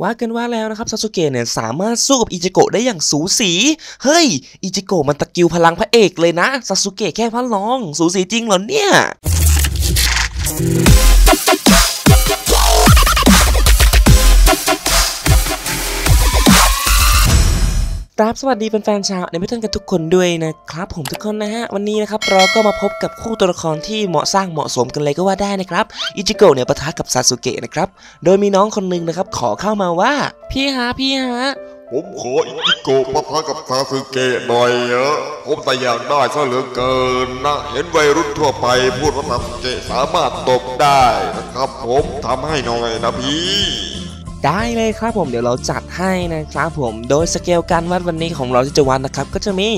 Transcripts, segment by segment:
ว่ากันว่าแล้วนะครับซาสุเกะเนี่ยสามารถสู้กับอิจิโกะได้อย่างสูสี เฮ้ย อิจิโกะมันตะกิวพลังพระเอกเลยนะซาสุเกะแค่พระรอง สูสีจริงเหรอเนี่ย ครับสวัสดีแฟนๆชาวในเพื่อนกันทุกคนด้วยนะครับ ผมทุกคนนะฮะวันนี้นะครับเราก็มาพบกับคู่ตัวละครที่เหมาะสร้างเหมาะสมกันเลยก็ว่าได้นะครับอิจิโกะเนี่ยปะทะกับซาสุเกะนะครับโดยมีน้องคนหนึงนะครับขอเข้ามาว่า พี่ฮะพี่ฮะผมขออิจิโกะปะทะกับซาสึเกะหน่อยเออผมแต่อยากได้ซะเหลือเกินนะเห็นวัยรุ่นทั่วไปพูดว่าซาสึเกะสามารถตบได้นะครับ ผมทำให้หน่อยนะพี่ ได้เลยครับผมเดี๋ยวเราจัดให้นะครับผมโดยสเกลการวัดวันนี้ของเราที่จะวัดนะครับ ก็จะมี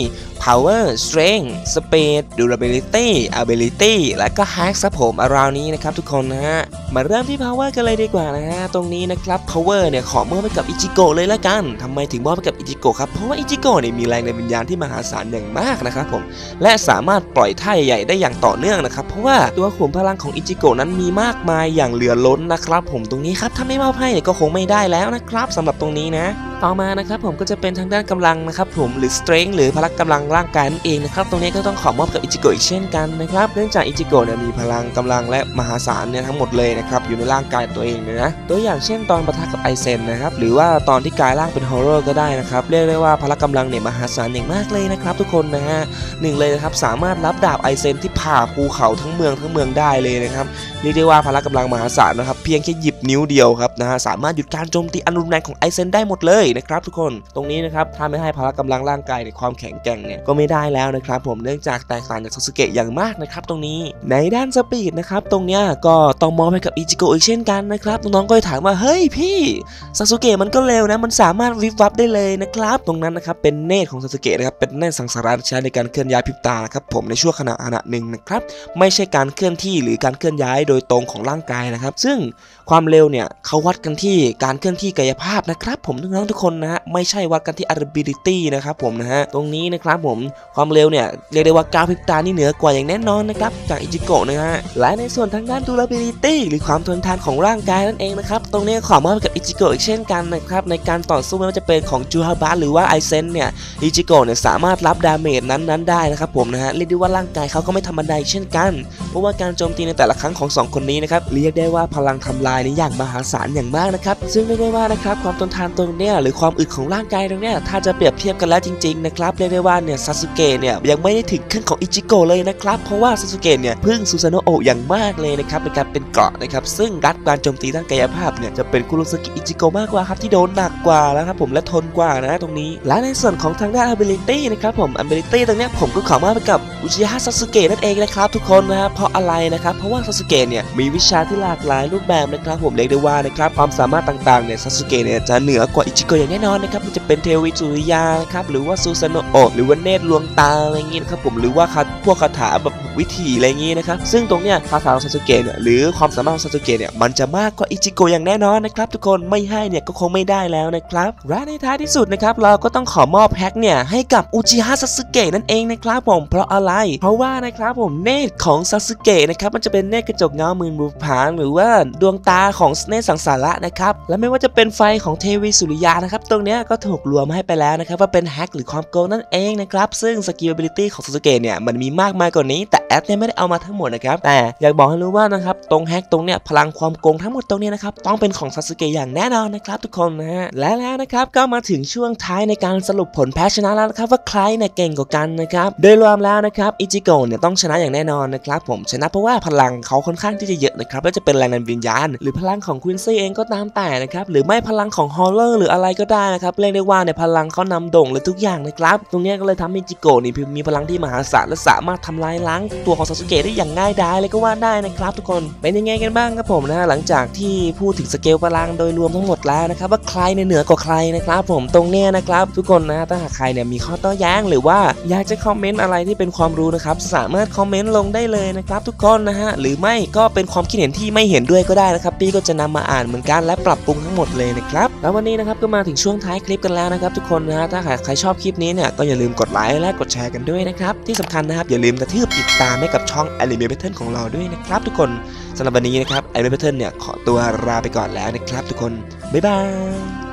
power strength speed durability ability และก็ hack ครับผม around นี้นะครับทุกคนนะฮะมาเริ่มที่ power กันเลยดีกว่านะฮะตรงนี้นะครับ power เนี่ยขอมอบให้กับอิจิโกะเลยละกันทำไมถึงมอบให้กับอิจิโกะครับเพราะว่าอิจิโกะเนี่ยมีแรงดันวิญญาณที่มหาศาลอย่างมากนะครับผมและสามารถปล่อยท่าใหญ่ๆได้อย่างต่อเนื่องนะครับเพราะว่าตัวขุมพลังของอิจิโกะนั้นมีมากมายอย่างเหลือล้นนะครับผมตรงนี้ครับถ้าไม่มอบให้ก็คงไม่ได้แล้วนะครับสำหรับตรงนี้นะต่อมานะครับผมก็จะเป็นทางด้านกำลังนะครับผมหรือ strength หรือพละกำลังร่างกายนั่นเองนะครับตรงนี้ก็ต้องขอมอบกับอิจิโกะอีกเช่นกันนะครับเนื่องจากอิจิโกะเนี่ยมีพลังกำลังและมหาศาลเนี่ยทั้งหมดเลยนะครับอยู่ในร่างกายตัวเองเลยนะตัวอย่างเช่นตอนปะทะกับไอเซนนะครับหรือว่าตอนที่กลายร่างเป็นฮอร์เรอร์ก็ได้นะครับเรียกได้ว่าพละกำลังเนี่ยมหาศาลอย่างมากเลยนะครับทุกคนนะฮะหนึ่งเลยนะครับสามารถรับดาบไอเซนที่ผ่าภูเขาทั้งเมืองทั้งเมืองได้เลยนะครับเรียกได้ว่าพละกำลังมหาศาลนะครับเพียงแค่หยิบนิ้วเดียวครับนะฮะสามารถหยุดการโจมตีอันรุนแรงของไอเซนได้หมดเลยนะครับทุกคนตรงนี้นะครับถ้าไม่ให้พละกำลังร่างกายในความแข็งแกร่งเนี่ยก็ไม่ได้แล้วนะครับผมเนื่องจากแตกต่างจากซาสึเกะอย่างมากนะครับตรงนี้ในด้านสปีดนะครับตรงเนี้ยก็ต้องมอบให้กับอิจิโกะอีกเช่นกันนะครับน้องๆก็ถามว่าเฮ้ยพี่ซาสึเกะมันก็เร็วนะมันสามารถวิบวับได้เลยนะครับตรงนั้นนะครับเป็นเนตของซาสึเกะนะครับเป็นเนตสังสารใช้ในการเคลื่อนย้ายพิบตาครับผมในช่วงขณะขณะหนึ่งนะครับไม่ใช่การเคลื่อนที่หรือการเคลื่อนย้ายโดยตรงของร่างกายนะครับ ซึ่งความเร็วเนี่ยเขาวัดกันที่การเคลื่อนที่กายภาพนะครับ ผมน้องๆทุกคนนะฮะไม่ใช่วัดกันที่ ability นะครับผมนะฮะตรงนี้นะครับผมความเร็วเนี่ยเรียกได้ว่าก้าวพริบตานี่เหนือกว่าอย่างแน่นอนนะครับจากอิจิโกะนะฮะและในส่วนทางด้าน durability หรือความทนทานของร่างกายนั่นเองนะครับตรงนี้ขอมอบกับอิจิโกะอีกเช่นกันนะครับในการต่อสู้ไม่ว่าจะเป็นของจูฮาบะหรือว่าไอเซนเนี่ยอิจิโกะเนี่ยสามารถรับ damage นั้นๆได้นะครับผมนะฮะเรียกได้ว่าร่างกายเขาก็ไม่ธรรมดาเช่นกัน เพราะว่าการโจมตีในแต่ละครั้งของสองคนนี้นะครับเรียกได้ว่าพลังทำลายล้างอย่างมหาศาลอย่างมากนะครับซึ่งเรียกได้ว่านะครับความทนทานตรงเนี้ยหรือความอึดของร่างกายตรงเนี้ยถ้าจะเปรียบเทียบกันแล้วจริงๆนะครับเรียกได้ว่าเนี่ยซาสึเกะเนี่ยยังไม่ได้ถึงขั้นของอิจิโกะเลยนะครับ เพราะว่าซาสึเกะเนี่ยพึ่งซูซานโอะอย่างมากเลยนะครับเป็นการเป็นเกราะนะครับซึ่งรับการโจมตีด้านกายภาพเนี่ยจะเป็นคุโรสกิอิจิโกะมากกว่าครับที่โดนหนักกว่าแล้วครับผมและทนกว่านะตรงนี้ และในส่วนของทางด้าน ability นะครับผม ability ตรงเนี้ยผมก็ขอมอบให้กับอุจิฮะซาสึเกะนั่นเองนะครับทุกคนนะครับเพราะอะไรนะครับเพราะว่าซาสึเกะเนี่ยมีวิชาที่หลากหลายรูปแบบนะครับผมเรียกได้ว่านะครับความสามารถต่างๆเนี่ยซาสึเกะเนี่ยจะเหนือกว่าอิจิโก็อย่างแน่นอนนะครับมันจะเป็นเทวิสุริยานะครับหรือว่าซูซาโนโอหรือว่าเนตรลวงตาอะไรอย่างงี้นะครับผมหรือว่าคาพวกคาถาแบบ วิถีอะไรอย่างงี้นะครับ ซึ่งตรงเนี้ยคาถาของซาสึเกะเนี่ยหรือความสามารถของซาสึเกะเนี่ยมันจะมากกว่าอิจิโกะอย่างแน่นอนนะครับทุกคนไม่ให้เนี่ยก็คงไม่ได้แล้วนะครับและในท้ายที่สุดนะครับเราก็ต้องขอมอบแพ็คเนี่ยให้กับอุจิฮะซาสึเกะนั่นเองนะครับผมเพราะอะไร เพราะว่านะครับผมเนตรของซาสึเกะนะครับมันจะเป็นเนตรกระจกเงาหมื่นบุพางหรือว่าดวงตาของเนตรสังสาระนะครับและไม่ว่าจะเป็นไฟของเทวีสุริยานะครับตรงเนี้ยก็ถูกรวมให้ไปแล้วนะครับว่าเป็น hack หรือความโกงนั่นเองนะครับซึ่งสกิล ability ของซาสึเกะเนี่ยมันมีมากมายกว่านี้แต่แอดเนี่ยไม่ได้เอามาทั้งหมดนะครับแต่อยากบอกให้รู้ว่านะครับตรง hack ตรงเนี้ยพลังความโกงทั้งหมดตรงเนี้ยนะครับต้องเป็นของซาสึเกะอย่างแน่นอนนะครับทุกคนนะฮะและแล้วนะครับก็มาถึงช่วงท้ายในการสรุปผลแพ้ชนะแล้วนะครับว่าใครเนี่ยเก่งกว่ากันนะครับโดยรวมแล้วนะครับอิจิโกะเนี่ยต้องชนะอย่างแน่นอนนะครับผมชนะเพราะว่าพลังเขาค่อนข้างที่จะเยอะนะครับไม่ว่าจะเป็นแรงดันวิญญาณ หรือพลังของควินซี่เองก็ตามแต่นะครับหรือไม่พลังของฮอลโลว์หรืออะไรก็ได้นะครับเรียกได้ว่าเนี่ยพลังเขานำโด่งเลยทุกอย่างนะครับตรงเนี้ยก็เลยทำให้อิจิโกะนี่มีพลังที่มหาศาลและสามารถทำลายล้างตัวของซาสึเกะได้อย่างง่ายดายเลยก็ว่าได้นะครับทุกคนเป็นยังไงกันบ้างครับผมนะหลังจากที่พูดถึงสเกลพลังโดยรวมทั้งหมดแล้วนะครับว่าใครเนี่ยเหนือกว่าใครนะครับ ผมตรงเนี้ยนะครับทุกคนนะถ้าหากใครเนี่ยมีข้อโต้แย้งหรือว่าอยากจะคอมเมนต์อะไรที่เป็นความรู้นะครับสามารถคอมเมนต์ลงได้เลยนะครับทุกคนนะฮะหรือไม่ก็เป็นความคิดเห็นที่ไม่เห็นด้วยก็ได้นะครับพี่ก็จะนำมาอ่านเหมือนกันและปรับปรุงทั้งหมดเลยนะครับแล้ววันนี้นะครับก็มาถึงช่วงท้ายคลิปกันแล้วนะครับทุกคนนะฮะถ้าหากใครชอบคลิปนี้เนี่ยก็อย่าลืมกดไลค์และกดแชร์กันด้วยนะครับที่สำคัญนะครับอย่าลืมกระทืบติดตตามให้กับช่อง Anime Pattern ของเราด้วยนะครับทุกคนสำหรับวันนี้นะครับ Anime Pattern เนี่ยขอตัวลาไปก่อนแล้วนะครับทุกคน บ๊ายบาย